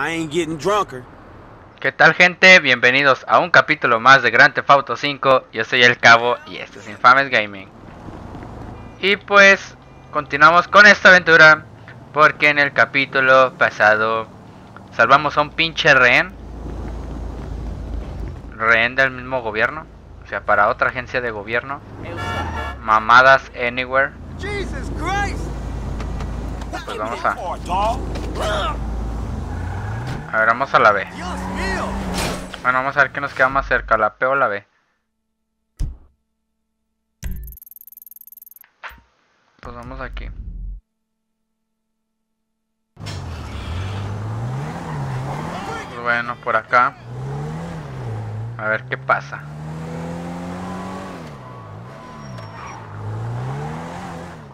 I ain't getting drunker. ¿Qué tal gente? Bienvenidos a un capítulo más de Grand Theft Auto 5 Yo soy El Cabo y este es Infames Gaming Y pues continuamos con esta aventura Porque en el capítulo pasado salvamos a un pinche rehén Rehén del mismo gobierno O sea, para otra agencia de gobierno Mamadas Anywhere! Pues vamos a... A ver, vamos a la B. Bueno, vamos a ver qué nos queda más cerca, la P o la B. Pues vamos aquí. Pues bueno, por acá. A ver qué pasa.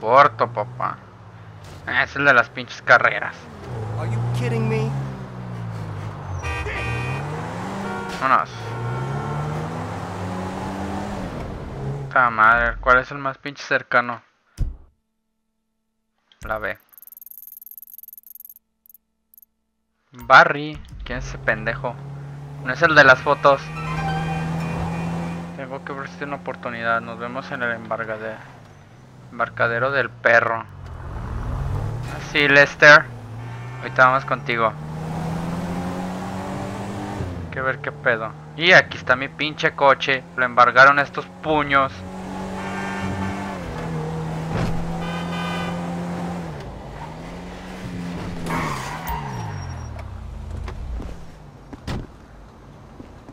Porto, papá. Ah, Es el de las pinches carreras. Are Vámonos. Puta madre, ¿cuál es el más pinche cercano? La B. Barry, ¿quién es ese pendejo? No es el de las fotos. Tengo que tiene una oportunidad. Nos vemos en el embarcadero. Embarcadero del perro. Así, Lester. Ahorita vamos contigo. Que ver qué pedo. Y aquí está mi pinche coche. Lo embargaron estos puños.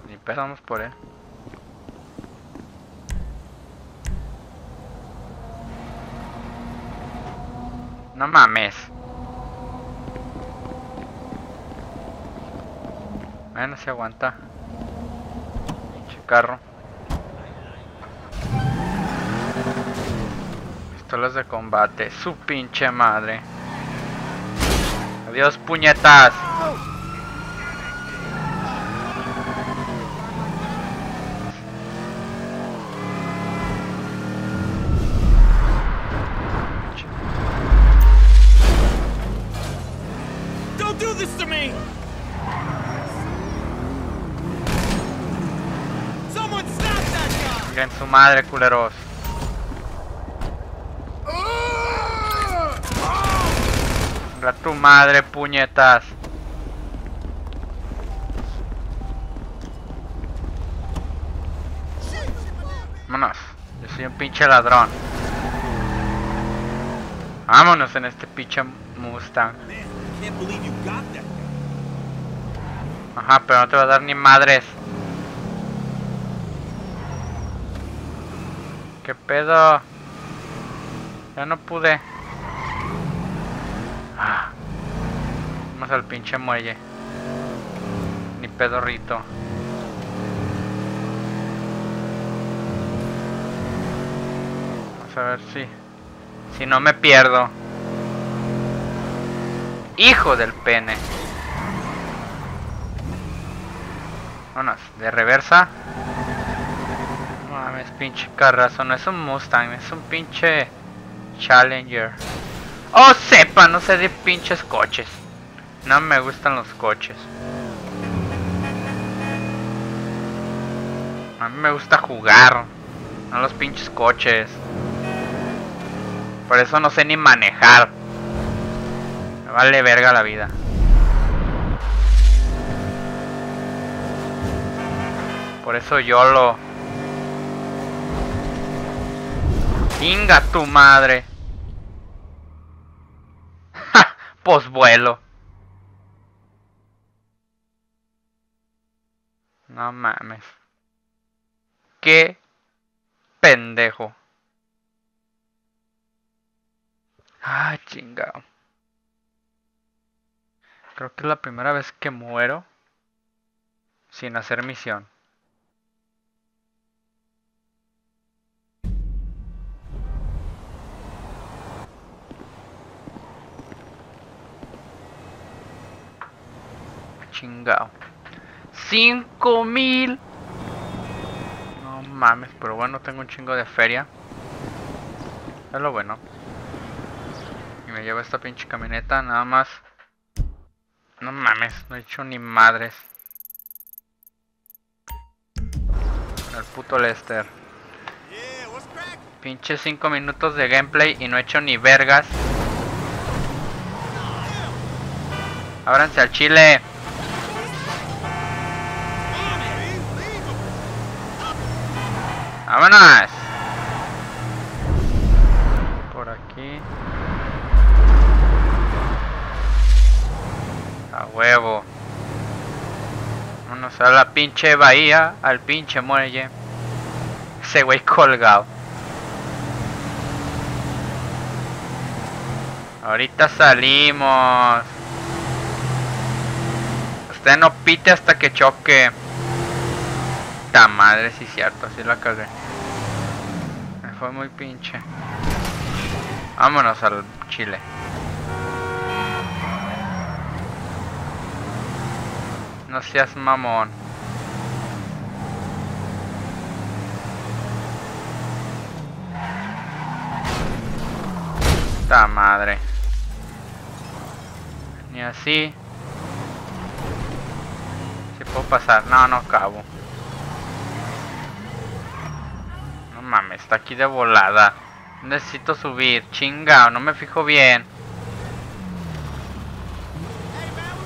Ni pedo, vamos por él. No mames. Bueno, se aguanta. Pinche carro. Pistolas de combate. Su pinche madre. Adiós, puñetas. Miren su madre, culeros. tu madre, puñetas. Vámonos. Yo soy un pinche ladrón. Vámonos en este pinche Mustang. Ajá, pero no te va a dar ni madres. ¿Qué pedo? Ya no pude. Ah. Vamos al pinche muelle. Ni pedorrito. Vamos a ver si... Si no me pierdo. Hijo del pene. Vámonos, de reversa. Mames, pinche carrazo. No es un Mustang, es un pinche Challenger. Oh, sepa, no sé de pinches coches. No me gustan los coches. A mí me gusta jugar, no los pinches coches. Por eso no sé ni manejar. Me vale verga la vida. Por eso yo lo... Inga tu madre. Ja, Posvuelo. No mames. Qué pendejo. Ah, chingado. Creo que es la primera vez que muero sin hacer misión. Cinco mil. No mames, pero bueno, tengo un chingo de feria. Es lo bueno. Y me llevo esta pinche camioneta, nada más. No mames, no he hecho ni madres. El puto Lester. Pinche 5 minutos de gameplay y no he hecho ni vergas. Ábranse al chile. ¡Vámonos! Por aquí. A huevo. Vámonos a la pinche bahía, al pinche muelle. Ese güey colgado. Ahorita salimos. Usted no pite hasta que choque. Ta madre, sí cierto, así la cagué. Fue muy pinche. Vámonos al chile. No seas mamón. Ta madre. Ni así. Si puedo pasar. No, no cabo. No mames, está aquí de volada. Necesito subir. Chingao, no me fijo bien. Hey man,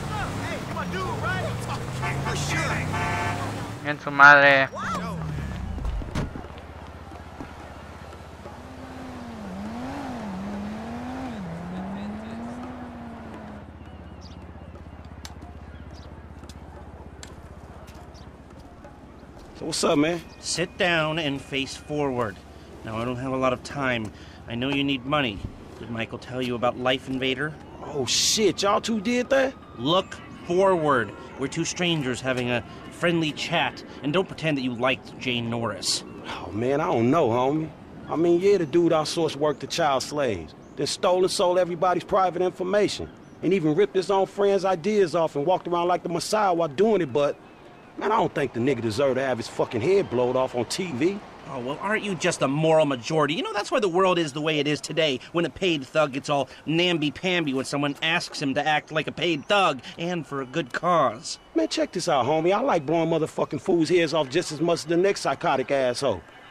what's So what's up, man? Sit down and face forward. Now, I don't have a lot of time. I know you need money. Did Michael tell you about Life Invader? Oh shit, y'all two did that? Look forward. We're two strangers having a friendly chat, and don't pretend that you liked Jane Norris. Oh man, I don't know, homie. I mean, yeah, the dude outsourced work to child slaves, then stole and sold everybody's private information, and even ripped his own friends' ideas off and walked around like the Messiah while doing it, but man, I don't think the nigga deserved to have his fucking head blowed off on TV. Oh, well, aren't you just a moral majority? You know, that's why the world is the way it is today, when a paid thug gets all namby-pamby when someone asks him to act like a paid thug, and for a good cause. Man, check this out, homie. I like blowing motherfucking fools' heads off just as much as the next psychotic asshole.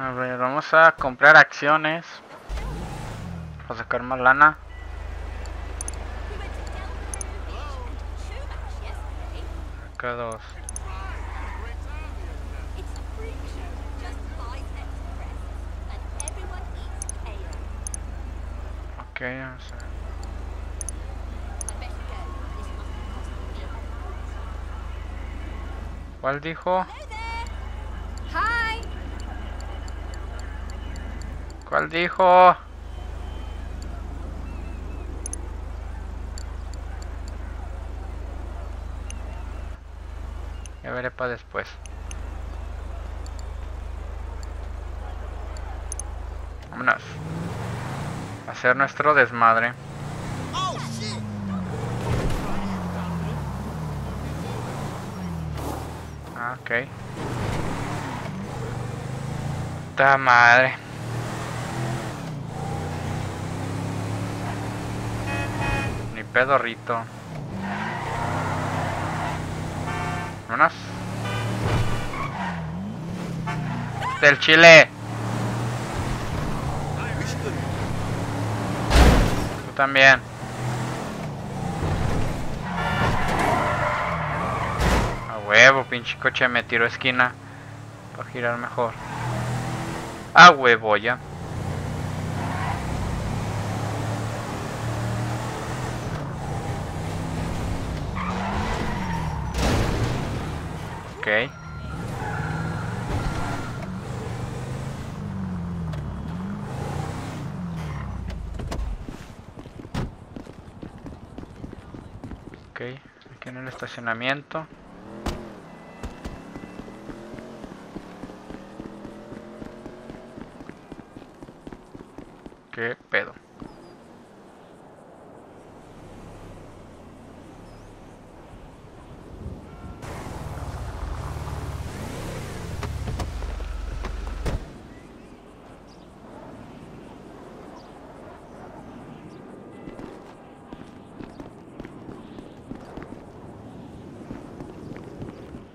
A ver, vamos a comprar acciones. Para sacar más lana. Acá dos. It's a freak show, just five express, and everyone eats kale. Ok, vamos a ver. I better go. This must be costing me a ¿Cuál dijo? Hello there. Hi. ¿Cuál dijo? Ya veré para después. Vámonos. A hacer nuestro desmadre. Ah, ok. Ta madre. Pedorrito. Vámonos. Del chile. Tú también. A huevo, pinche coche me tiró esquina. Para girar mejor. A huevo ya. Ok. Ok, aquí en el estacionamiento. ¿Qué pedo?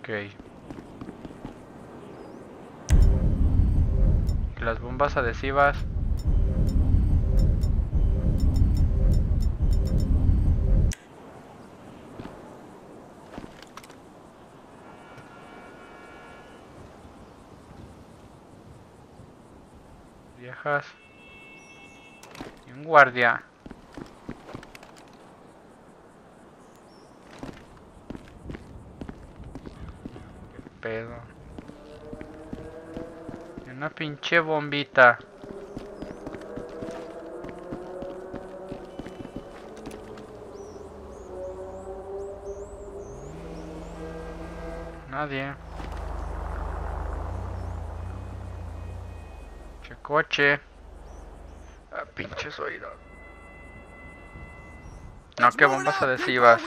Ok. Bombas adhesivas. Viejas. Y un guardia. Una pinche bombita. Nadie. Che coche. Ah, pinches oídos. No, que bombas adhesivas.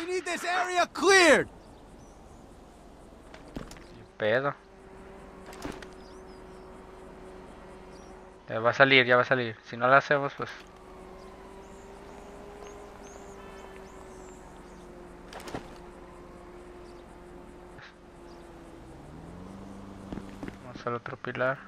Pedo. Ya va a salir, ya va a salir. Si no la hacemos, pues... Vamos al otro pilar.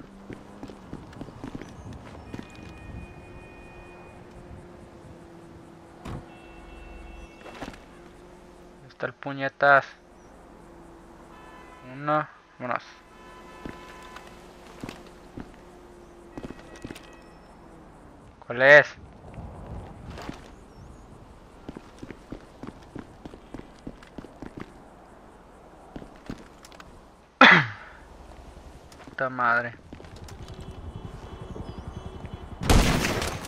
¿Dónde Está el puñetas. Uno. Vámonos. ¿Cuál es? Puta madre.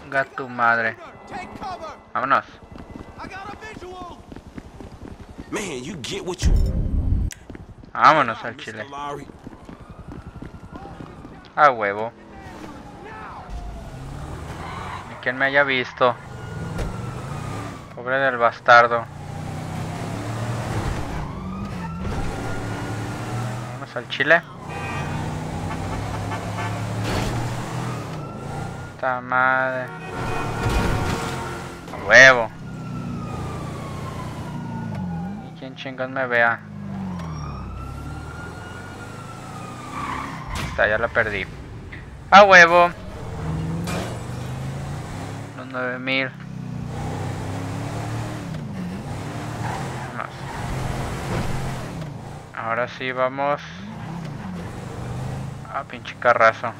Gato madre. Vámonos. Man, you get what you... Vámonos al Mr. chile. A huevo. Quien me haya visto. Pobre del bastardo. Vamos al chile. Esta madre. A huevo. Y quien chingas me vea. Está, ya la perdí. A huevo. Los 9000. Vámonos. Ahora sí vamos. A pinche carrazo.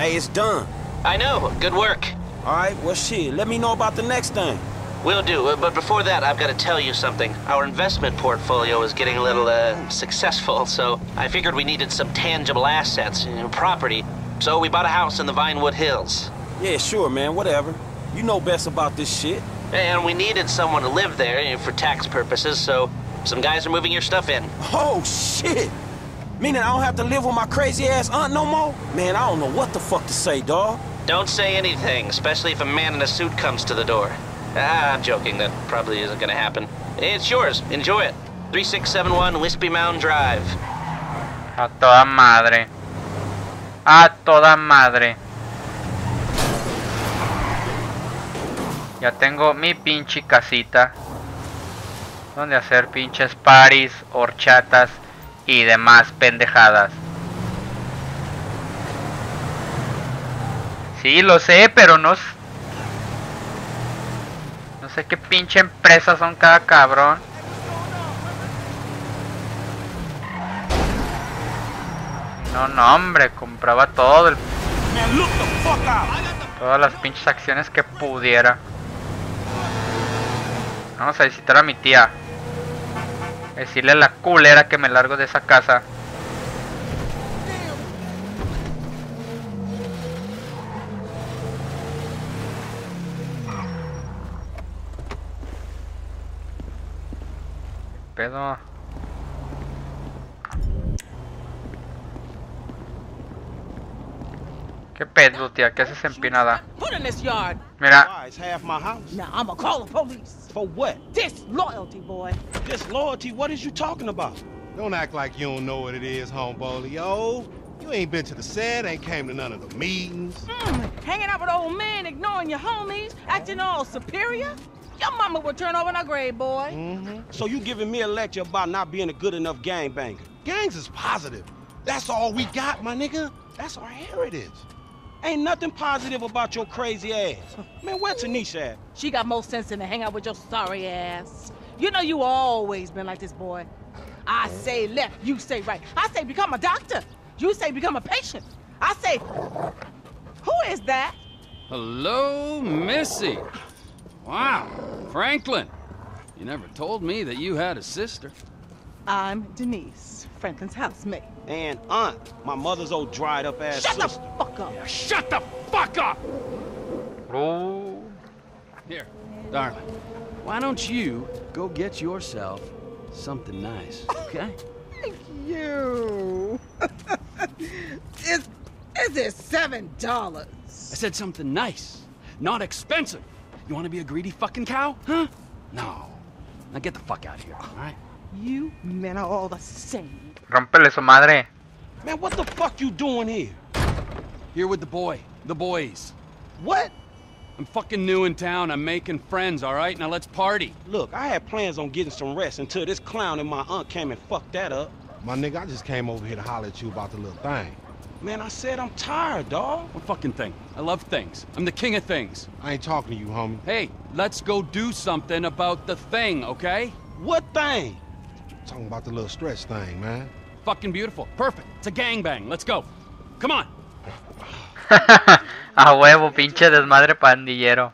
Hey, it's done. I know. Good work. All right, well, shit, let me know about the next thing. Will do. uh, But before that, I've got to tell you something. Our investment portfolio is getting a little uh, successful, so I figured we needed some tangible assets, you know, property. So we bought a house in the Vinewood Hills. Yeah, sure, man, whatever. You know best about this shit. And we needed someone to live there you know, for tax purposes, so some guys are moving your stuff in. Oh, shit. Meaning I don't have to live with my crazy ass aunt no more? Man, I don't know what the fuck to say, dawg. Don't say anything, especially if a man in a suit comes to the door. Ah, I'm joking. That probably isn't going to happen. It's yours. Enjoy it. 3671 Wispy Mound Drive. A toda madre. A toda madre. Ya tengo mi pinche casita. Donde hacer pinches paris, horchatas y demás pendejadas. Sí, lo sé, pero no... sé qué pinche empresas son cada cabrón. No, no, hombre, compraba todo el. Todas las pinches acciones que pudiera. Vamos a visitar a mi tía. Decirle a la culera que me largo de esa casa. Pedo. ¿Qué pedo, tía? ¿Qué haces empinada? Put in this yard. Mira, Why, it's half my house. Now I'ma call the police. For what? Disloyalty, boy. Disloyalty? What is you talking about? Don't act like you don't know what it is, homeboy. Yo, you ain't been to the set, ain't came to none of the meetings. Mm, hanging out with old men, ignoring your homies, acting all superior. Your mama will turn over in her grave, boy. Mm-hmm. So you giving me a lecture about not being a good enough gangbanger? Gangs is positive. That's all we got, my nigga. That's our heritage. Ain't nothing positive about your crazy ass. Man, where Tanisha at? She got more sense than to hang out with your sorry ass. You know you always been like this, boy. I say left, you say right. I say become a doctor. You say become a patient. I say, who is that? Hello, Missy. Wow, Franklin. You never told me that you had a sister. I'm Denise, Franklin's housemate. And aunt, my mother's old dried up ass Shut the fuck up. Shut the fuck up! uh, Here, darling. Why don't you go get yourself something nice, okay? Thank you. is is it seven dollars? I said something nice, not expensive. You want to be a greedy fucking cow, huh? No. Now get the fuck out of here, all right? You men are all the same. rompele su madre. Man, what the fuck you doing here? Here with the boy, the boys. What? I'm fucking new in town. I'm making friends, all right? Now let's party. Look, I had plans on getting some rest until this clown and my aunt came and fucked that up. My nigga, I just came over here to holler at you about the little thing. Man, I said I'm tired, dawg. What fucking thing? I love things. I'm the king of things. I ain't talking to you, homie. Hey, let's go do something about the thing, okay? What thing? Talking about the little stretch thing, man. Fucking beautiful. Perfect. It's a gangbang. Let's go. Come on. A huevo, pinche desmadre pandillero.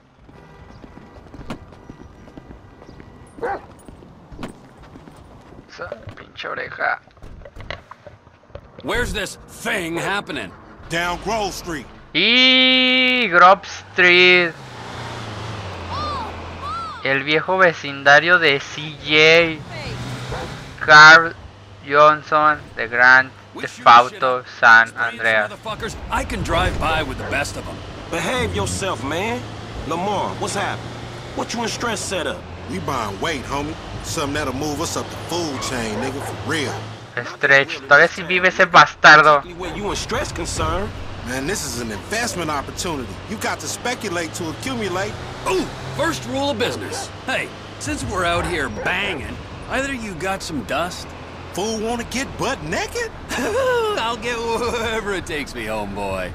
Esa pinche oreja. Where's this thing happening? Down Grove Street. Y Grove Street. Oh, El viejo vecindario de CJ. Carl Johnson de Grand Theft Auto San Andreas. I can drive by with the best of them. Behave yourself, man. Lamar, what's happening? What you in stress set up? We buying weight, homie. Something that'll move us up the food chain, nigga, for real. Stretch, todavía si vive ese bastardo. Where you in stress concerned? Man, this is an investment opportunity. You got to speculate to accumulate. Ooh, first rule of business. Hey, since we're out here banging, either you got some dust, Fool wanna get butt naked? I'll get wherever it takes me, homeboy.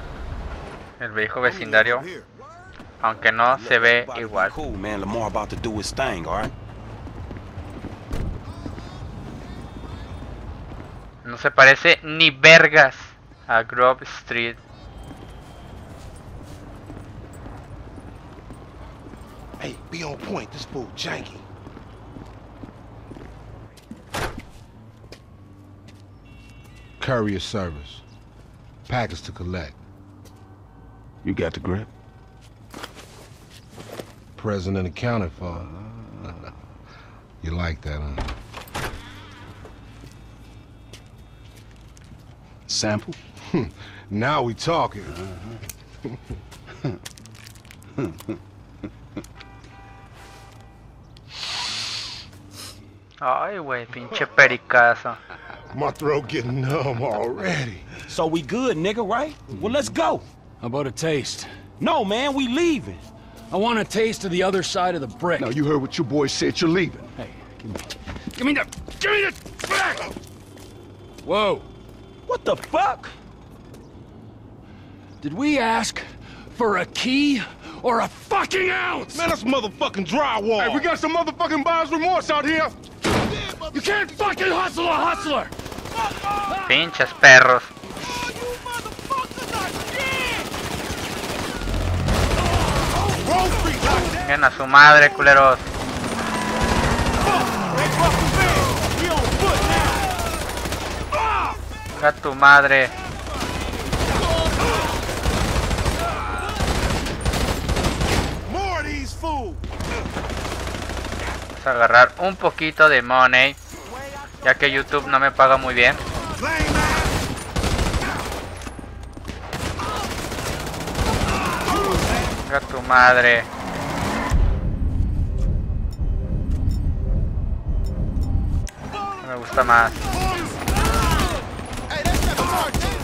El viejo vecindario, aunque no se ve igual. Cool, man. Lamar about to do his thing, all right? No se parece ni vergas a Grove Street. Hey, be on point. This fool janky. Courier service. Package to collect. You got the grip? Present and accounted for. you like that, huh? Sample? Hmm. Now we talking. Ay, güey, pinche pericazo. My throat getting numb already. So we good, nigga, right? Well, let's go. How about a taste? No, man, we leaving. I want a taste of the other side of the brick. Now, you heard what your boy said. You're leaving. Hey, give me, give me the, give me the back. Whoa! What the fuck? Did we ask for a key or a fucking ounce? Man, that's motherfucking drywall. Hey, we got some motherfucking buyer's remorse out here. You can't fucking hustle a hustler. Pinches perros. Oh, you motherfuckers are dead! Wrong street, like that. Vengan a su madre, culeros. Venga tu madre. Vamos a agarrar un poquito de money. Ya que YouTube no me paga muy bien. Venga tu madre. Me gusta más.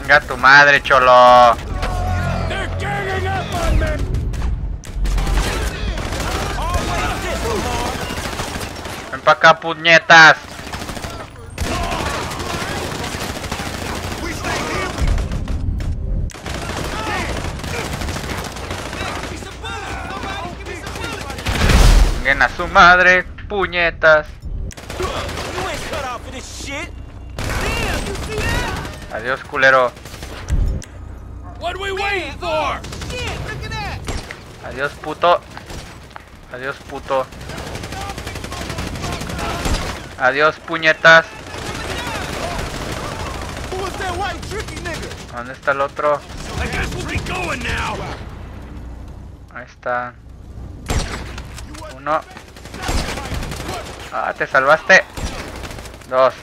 Venga tu madre, cholo. Ven pa' acá, puñetas. Vengan a su madre, puñetas. You ain't cut out for this shit. Damn, you see that? Adiós, culero. What we waiting for? Shit, look at that. Adiós, puto. Adiós, puto. Adiós, puñetas. ¿Dónde está el otro? Ahí está. Uno. Ah, te salvaste. Dos.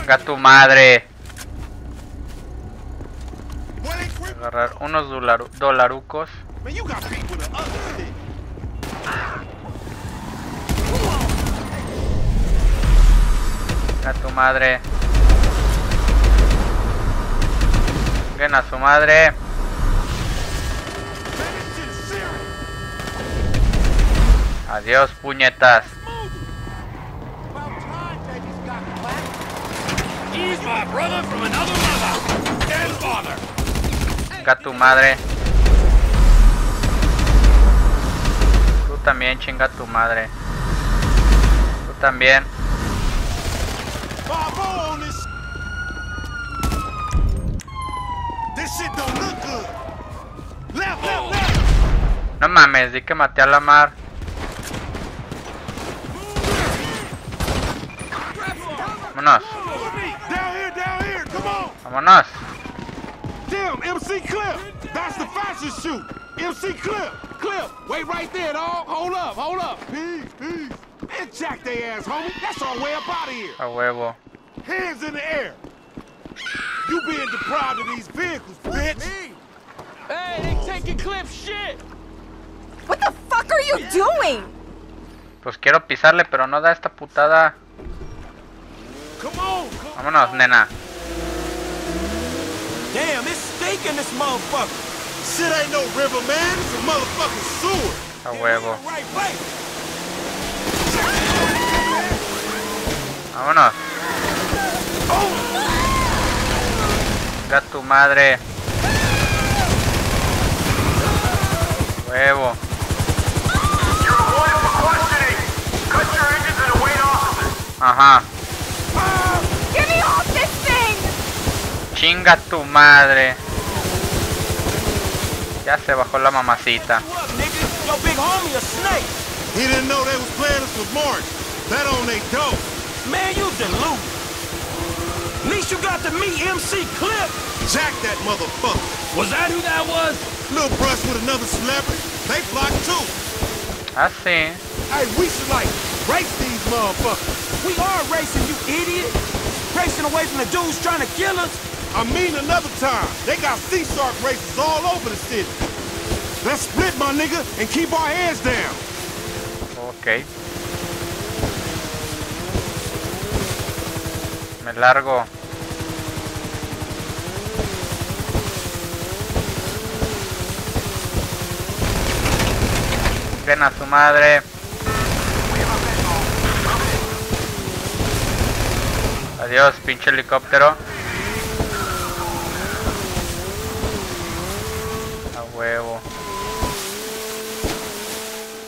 Venga tu madre. Agarrar unos dolaru- dolarucos. Venga tu madre. Vengan a su madre. Adiós, puñetas. About time babies got black. He's my brother from another mother and father. Venga tu madre. Tú también, chinga tu madre. Tú también. No mames, di que maté a la mar. Vámonos, vámonos. Damn, MC Clip. That's the fastest shoot. MC Clip. Clip. Wait right there, dog. Hold up, hold up. Peace, peace. Man, jack they ass, homie. That's our way up out of here. A huevo. Hands in the air. You being deprived of these vehicles, bitch. Hey, they taking clip shit. What the fuck are you doing? Pues quiero pisarle, pero no da esta putada. Come on, come Vámonos, nena. Damn, it's stinking this motherfucker. Shit ain't no river, man. It's a motherfucking sewer. A huevo. Right place. Vámonos. Oh. Venga tu madre. Huevo. Ajá. Chinga tu madre. Ya se bajó la mamacita. What, nigga? Your big homie. He didn't know they was playing us with March. That on they dope. Man, you deluded. At least you got to meet MC Clip. Jack that motherfucker. Was that who that was? Little brush with another celebrity. They flock too. I sí. Hey, we should like race these motherfuckers. We are racing, you idiot. Racing away from the dudes trying to kill us. I mean another time. They got sea shark races all over the city. Let's split, my nigga, and keep our heads down. Okay. Me largo. Ven a su madre. Adiós, pinche helicóptero.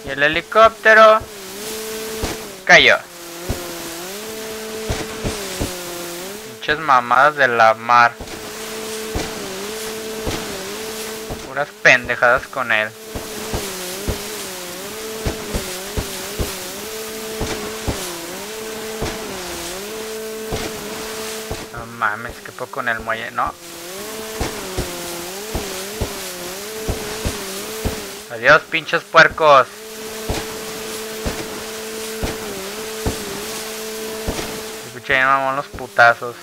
Y el helicóptero cayó. Pinches mamadas de la mar. Puras pendejadas con él. No mames, que poco en el muelle, no. Adiós, pinches puercos. Ya mamón los putazos.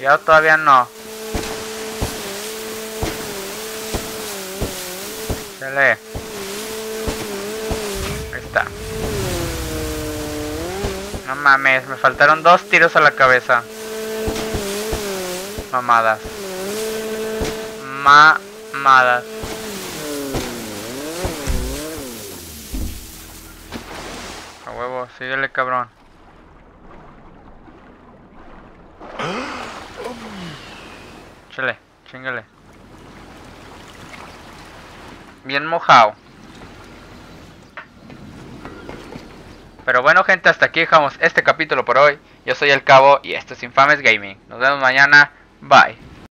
Ya todavía no. Dale. Ahí está. No mames, me faltaron dos tiros a la cabeza. Mamadas. Mamadas. Síguele cabrón. Chale, chingale. Bien mojado. Pero bueno gente, hasta aquí dejamos este capítulo por hoy. Yo soy el Cabo y esto es Infames Gaming. Nos vemos mañana. Bye.